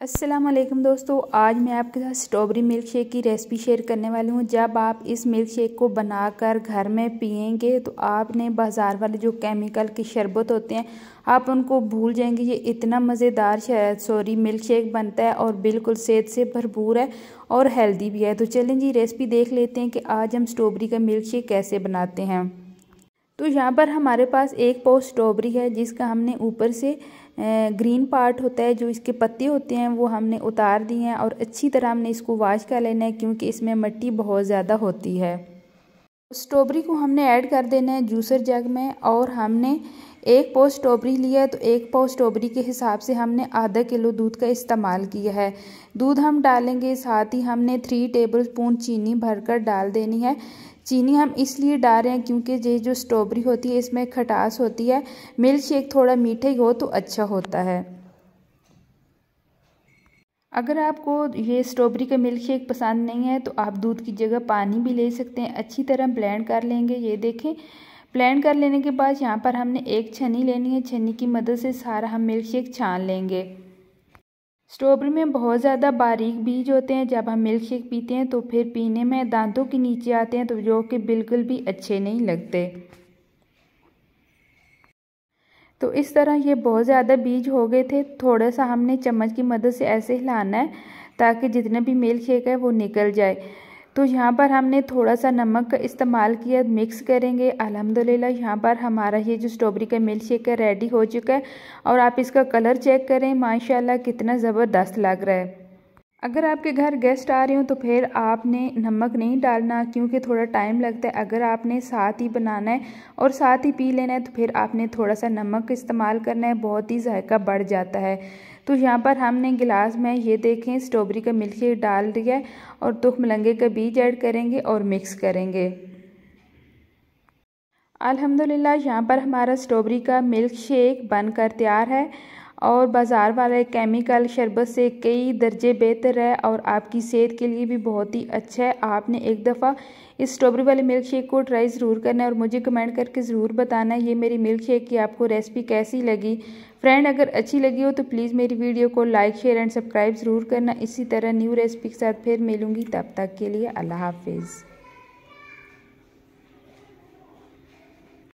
वालेकुम दोस्तों, आज मैं आपके साथ स्ट्रॉबेरी मिल्क शेक की रेसिपी शेयर करने वाली हूँ। जब आप इस मिल्क शेक को बनाकर घर में पियेंगे तो आपने बाज़ार वाले जो केमिकल के शरबत होते हैं, आप उनको भूल जाएँगे। ये इतना मज़ेदार सॉरी मिल्क शेक बनता है और बिल्कुल सेहत से भरपूर है और हेल्दी भी है। तो चलें जी, रेसिपी देख लेते हैं कि आज हम स्ट्रॉबेरी का मिल्क शेक कैसे बनाते हैं। तो यहाँ पर हमारे पास एक पाव स्ट्रॉबेरी है, जिसका हमने ऊपर से ग्रीन पार्ट होता है, जो इसके पत्ते होते हैं, वो हमने उतार दिए हैं और अच्छी तरह हमने इसको वाश कर लेना है, क्योंकि इसमें मिट्टी बहुत ज़्यादा होती है। स्ट्रॉबेरी को हमने ऐड कर देना है जूसर जग में और हमने एक पाव स्ट्रॉबेरी लिया तो एक पाव स्ट्रॉबेरी के हिसाब से हमने आधा किलो दूध का इस्तेमाल किया है। दूध हम डालेंगे, साथ ही हमने थ्री टेबल स्पून चीनी भरकर डाल देनी है। चीनी हम इसलिए डाल रहे हैं क्योंकि ये जो स्ट्रॉबेरी होती है, इसमें खटास होती है मिल्क शेक थोड़ा मीठा ही हो तो अच्छा होता है। अगर आपको ये स्ट्रॉबेरी का मिल्क शेक पसंद नहीं है तो आप दूध की जगह पानी भी ले सकते हैं। अच्छी तरह ब्लेंड कर लेंगे। ये देखें, ब्लेंड कर लेने के बाद यहाँ पर हमने एक छन्नी लेनी है। छन्नी की मदद से सारा हम मिल्क शेक छान लेंगे। स्ट्रॉबेरी में बहुत ज़्यादा बारीक बीज होते हैं। जब हम मिल्क शेक पीते हैं तो फिर पीने में दांतों के नीचे आते हैं तो जो कि बिल्कुल भी अच्छे नहीं लगते। तो इस तरह ये बहुत ज़्यादा बीज हो गए थे। थोड़ा सा हमने चम्मच की मदद से ऐसे हिलाना है, ताकि जितने भी मिल्क शेक है वो निकल जाए। तो यहाँ पर हमने थोड़ा सा नमक का इस्तेमाल किया, मिक्स करेंगे। अल्हम्दुलिल्लाह, यहाँ पर हमारा ये जो स्ट्रॉबेरी का मिल्क शेक है, रेडी हो चुका है। और आप इसका कलर चेक करें, माशाल्लाह कितना ज़बरदस्त लग रहा है। अगर आपके घर गेस्ट आ रहे हो तो फिर आपने नमक नहीं डालना, क्योंकि थोड़ा टाइम लगता है। अगर आपने साथ ही बनाना है और साथ ही पी लेना है तो फिर आपने थोड़ा सा नमक इस्तेमाल करना है, बहुत ही जायका बढ़ जाता है। तो यहाँ पर हमने गिलास में ये देखें स्ट्रॉबेरी का मिल्क डाल दिया है और तुख मलंगे का बीज ऐड करेंगे और मिक्स करेंगे। अल्हम्दुलिल्लाह, यहाँ पर हमारा स्ट्रॉबेरी का मिल्क शेक बनकर तैयार है। और बाज़ार वाले केमिकल शरबत से कई दर्जे बेहतर है और आपकी सेहत के लिए भी बहुत ही अच्छा है। आपने एक दफ़ा इस स्ट्रॉबेरी वाले मिल्क शेक को ट्राई ज़रूर करना है और मुझे कमेंट करके ज़रूर बताना ये मेरी मिल्क शेक की आपको रेसिपी कैसी लगी। फ्रेंड, अगर अच्छी लगी हो तो प्लीज़ मेरी वीडियो को लाइक, शेयर एंड सब्सक्राइब ज़रूर करना। इसी तरह न्यू रेसिपी के साथ फिर मिलूँगी, तब तक के लिए अल्लाह हाफिज़।